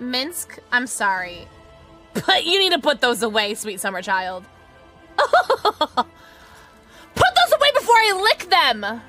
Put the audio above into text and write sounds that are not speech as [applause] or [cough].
Minsc, I'm sorry. But you need to put those away, sweet summer child. [laughs] put those away before I lick them!